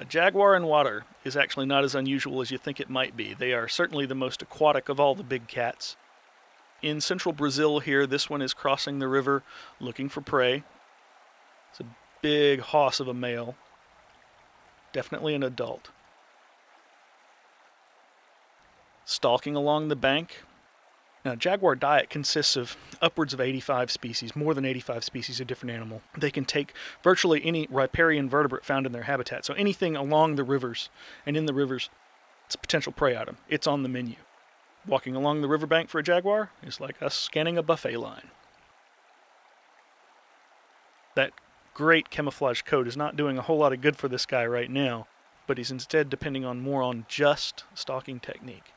A jaguar in water is actually not as unusual as you think it might be. They are certainly the most aquatic of all the big cats. In central Brazil here, this one is crossing the river looking for prey. It's a big hoss of a male. Definitely an adult. Stalking along the bank. Now, jaguar diet consists of upwards of 85 species, more than 85 species of different animal. They can take virtually any riparian vertebrate found in their habitat. So anything along the rivers and in the rivers, it's a potential prey item. It's on the menu. Walking along the riverbank for a jaguar is like us scanning a buffet line. That great camouflage coat is not doing a whole lot of good for this guy right now, but he's instead depending on more on just stalking technique.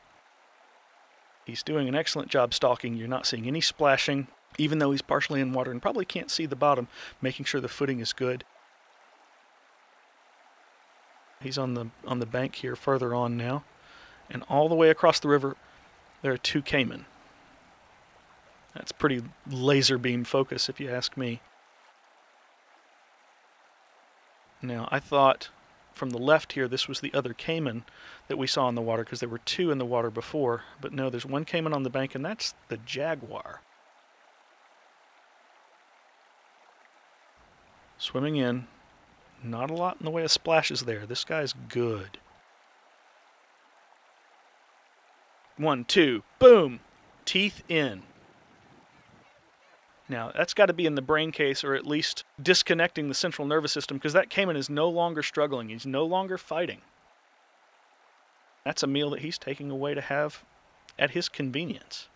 He's doing an excellent job stalking. You're not seeing any splashing, even though he's partially in water and probably can't see the bottom, making sure the footing is good. He's on the on the bank here further on now. And all the way across the river there are two caiman. That's pretty laser beam focus if you ask me. Now, I thought from the left here this was the other caiman that we saw in the water because there were two in the water before. But no, there's one caiman on the bank, and that's the jaguar. Swimming in. Not a lot in the way of splashes there. This guy's good. One, two, boom! Teeth in. Now, that's got to be in the brain case or at least disconnecting the central nervous system because that caiman is no longer struggling. He's no longer fighting. That's a meal that he's taking away to have at his convenience.